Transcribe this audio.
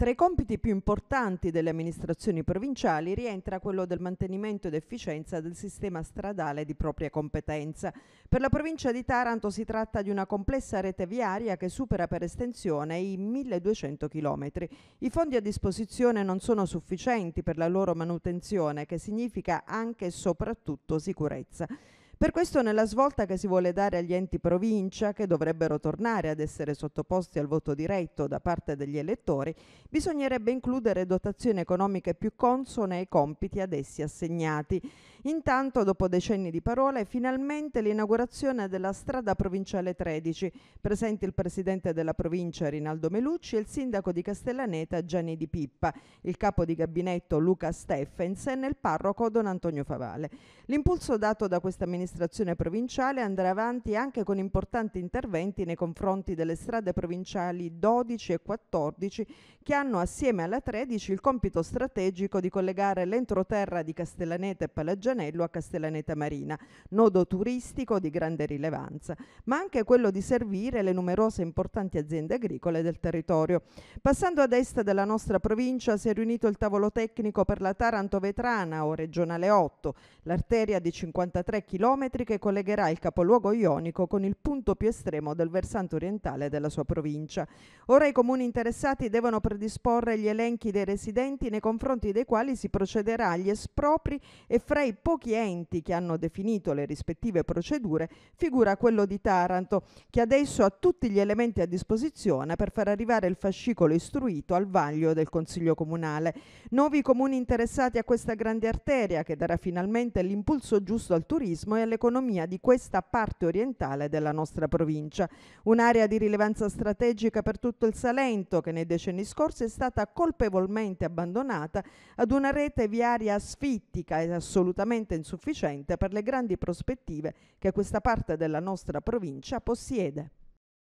Tra i compiti più importanti delle amministrazioni provinciali rientra quello del mantenimento ed efficienza del sistema stradale di propria competenza. Per la provincia di Taranto si tratta di una complessa rete viaria che supera per estensione i 1200 km. I fondi a disposizione non sono sufficienti per la loro manutenzione, che significa anche e soprattutto sicurezza. Per questo nella svolta che si vuole dare agli enti provincia, che dovrebbero tornare ad essere sottoposti al voto diretto da parte degli elettori, bisognerebbe includere dotazioni economiche più consone ai compiti ad essi assegnati. Intanto, dopo decenni di parole, finalmente l'inaugurazione della strada provinciale 13, presenti il presidente della provincia Rinaldo Melucci e il sindaco di Castellaneta Gianni Di Pippa, il capo di gabinetto Luca Steffensen e il parroco Don Antonio Favale. L'impulso dato da questa amministrazione l'amministrazione provinciale andrà avanti anche con importanti interventi nei confronti delle strade provinciali 12 e 14 che hanno assieme alla 13 il compito strategico di collegare l'entroterra di Castellaneta e Palagianello a Castellaneta Marina, nodo turistico di grande rilevanza, ma anche quello di servire le numerose importanti aziende agricole del territorio. Passando ad est della nostra provincia si è riunito il tavolo tecnico per la Taranto Vetrana o regionale 8, l'arteria di 53 km che collegherà il capoluogo ionico con il punto più estremo del versante orientale della sua provincia. Ora i comuni interessati devono predisporre gli elenchi dei residenti nei confronti dei quali si procederà agli espropri e fra i pochi enti che hanno definito le rispettive procedure figura quello di Taranto, che adesso ha tutti gli elementi a disposizione per far arrivare il fascicolo istruito al vaglio del Consiglio Comunale. Nuovi comuni interessati a questa grande arteria che darà finalmente l'impulso giusto al turismo e all'economia di questa parte orientale della nostra provincia, un'area di rilevanza strategica per tutto il Salento che nei decenni scorsi è stata colpevolmente abbandonata ad una rete viaria asfittica e assolutamente insufficiente per le grandi prospettive che questa parte della nostra provincia possiede.